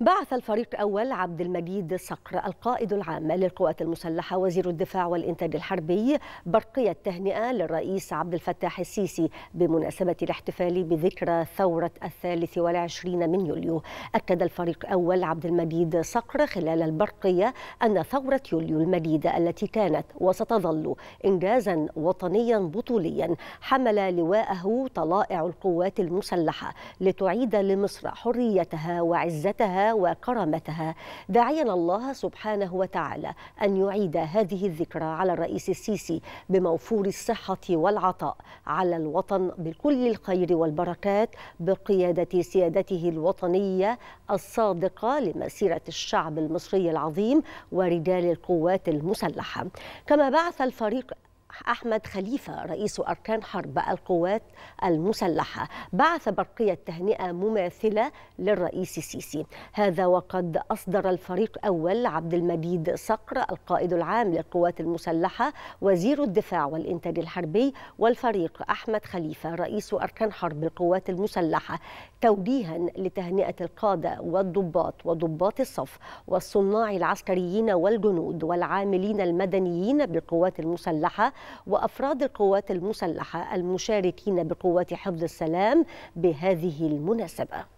بعث الفريق أول عبد المجيد صقر القائد العام للقوات المسلحة وزير الدفاع والإنتاج الحربي برقية تهنئة للرئيس عبد الفتاح السيسي بمناسبة الاحتفال بذكرى ثورة الثالث والعشرين من يوليو. أكد الفريق أول عبد المجيد صقر خلال البرقية أن ثورة يوليو المجيدة التي كانت وستظل إنجازا وطنيا بطوليا حمل لواءه طلائع القوات المسلحة لتعيد لمصر حريتها وعزتها وكرامتها. داعيا الله سبحانه وتعالى أن يعيد هذه الذكرى على الرئيس السيسي بموفور الصحة والعطاء على الوطن بكل الخير والبركات بقيادة سيادته الوطنية الصادقة لمسيرة الشعب المصري العظيم ورجال القوات المسلحة. كما بعث الفريق أحمد خليفة رئيس أركان حرب القوات المسلحة. بعث برقية تهنئة مماثلة للرئيس السيسي هذا وقد أصدر الفريق أول عبد المجيد صقر القائد العام للقوات المسلحة وزير الدفاع والإنتاج الحربي والفريق أحمد خليفة رئيس أركان حرب القوات المسلحة. توجيها لتهنئة القادة والضباط وضباط الصف والصناع العسكريين والجنود والعاملين المدنيين بالقوات المسلحة وأفراد القوات المسلحة المشاركين بقوات حفظ السلام بهذه المناسبة.